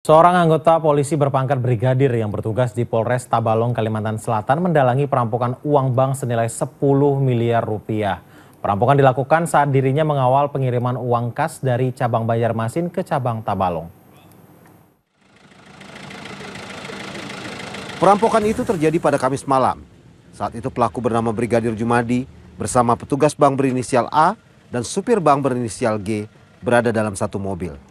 Seorang anggota polisi berpangkat brigadir yang bertugas di Polres Tabalong, Kalimantan Selatan mendalangi perampokan uang bank senilai 10 miliar rupiah. Perampokan dilakukan saat dirinya mengawal pengiriman uang kas dari cabang Banjarmasin ke cabang Tabalong. Perampokan itu terjadi pada Kamis malam. Saat itu pelaku bernama Brigadir Jumadi bersama petugas bank berinisial A dan supir bank berinisial G berada dalam satu mobil.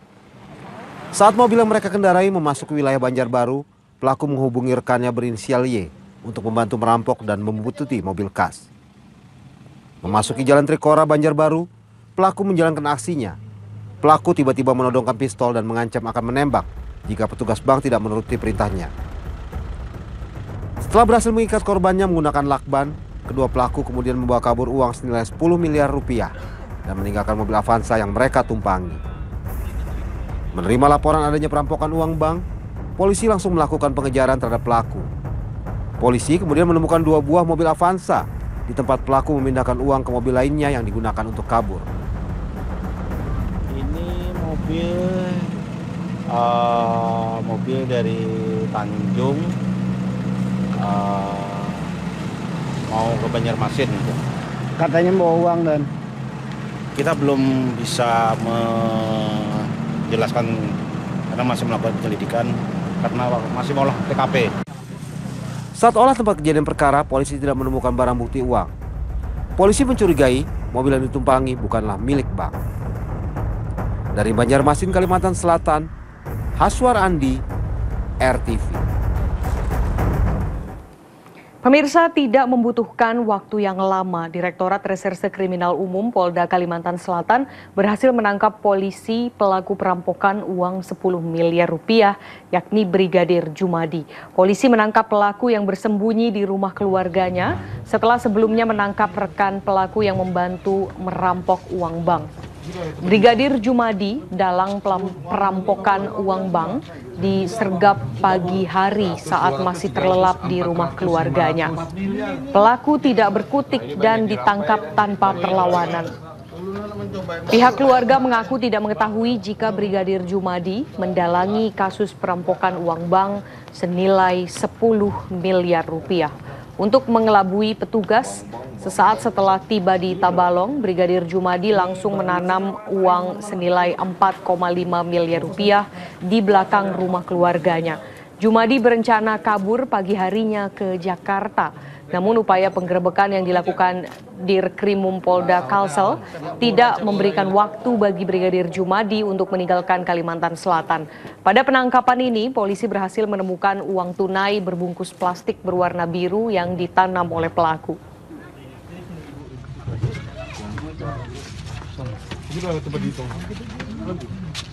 Saat mobil yang mereka kendarai memasuki wilayah Banjarbaru, pelaku menghubungi rekannya berinisial Y untuk membantu merampok dan membututi mobil kas. Memasuki jalan Trikora Banjarbaru, pelaku menjalankan aksinya. Pelaku tiba-tiba menodongkan pistol dan mengancam akan menembak jika petugas bank tidak menuruti perintahnya. Setelah berhasil mengikat korbannya menggunakan lakban, kedua pelaku kemudian membawa kabur uang senilai 10 miliar rupiah dan meninggalkan mobil Avanza yang mereka tumpangi. Menerima laporan adanya perampokan uang bank, polisi langsung melakukan pengejaran terhadap pelaku. Polisi kemudian menemukan dua buah mobil Avanza di tempat pelaku memindahkan uang ke mobil lainnya yang digunakan untuk kabur. Ini mobil uh, mobil dari Tanjung uh, mau ke Banjarmasin. Gitu. Katanya bawa uang dan kita belum bisa menjelaskan karena masih melakukan penyelidikan karena masih mau olah TKP. Saat olah tempat kejadian perkara, polisi tidak menemukan barang bukti uang. Polisi mencurigai mobil yang ditumpangi bukanlah milik bank. Dari Banjarmasin, Kalimantan Selatan, Haswar Andi, RTV. Pemirsa tidak membutuhkan waktu yang lama. Direktorat Reserse Kriminal Umum Polda Kalimantan Selatan berhasil menangkap polisi pelaku perampokan uang 10 miliar rupiah, yakni Brigadir Jumadi. Polisi menangkap pelaku yang bersembunyi di rumah keluarganya setelah sebelumnya menangkap rekan pelaku yang membantu merampok uang bank. Brigadir Jumadi dalam perampokan uang bank disergap pagi hari saat masih terlelap di rumah keluarganya. Pelaku tidak berkutik dan ditangkap tanpa perlawanan. Pihak keluarga mengaku tidak mengetahui jika Brigadir Jumadi mendalangi kasus perampokan uang bank senilai 10 miliar rupiah. Untuk mengelabui petugas, sesaat setelah tiba di Tabalong, Brigadir Jumadi langsung menanam uang senilai 4,5 miliar rupiah di belakang rumah keluarganya. Jumadi berencana kabur pagi harinya ke Jakarta. Namun upaya penggerbekan yang dilakukan Dirkrimum Polda Kalsel tidak memberikan waktu bagi Brigadir Jumadi untuk meninggalkan Kalimantan Selatan. Pada penangkapan ini, polisi berhasil menemukan uang tunai berbungkus plastik berwarna biru yang ditanam oleh pelaku.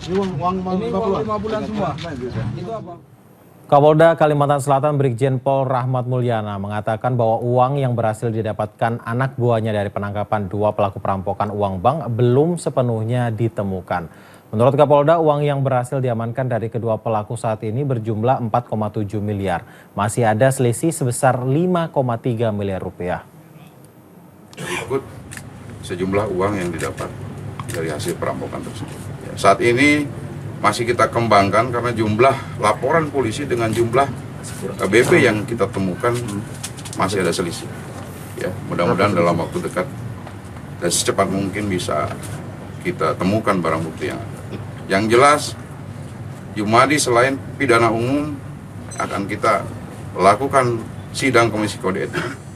Ini uang, uang bulan semua. Itu apa? Kapolda Kalimantan Selatan Brigjen Pol Rahmat Mulyana mengatakan bahwa uang yang berhasil didapatkan anak buahnya dari penangkapan dua pelaku perampokan uang bank belum sepenuhnya ditemukan. Menurut Kapolda, uang yang berhasil diamankan dari kedua pelaku saat ini berjumlah 4,7 miliar. Masih ada selisih sebesar 5,3 miliar rupiah. Ikut sejumlah uang yang didapat dari hasil perampokan tersebut. Saat ini masih kita kembangkan karena jumlah laporan polisi dengan jumlah BP yang kita temukan masih ada selisih. Ya, mudah-mudahan dalam waktu dekat dan secepat mungkin bisa kita temukan barang bukti yang ada. Yang jelas, Jumadi selain pidana umum akan kita lakukan sidang Komisi Kode Etik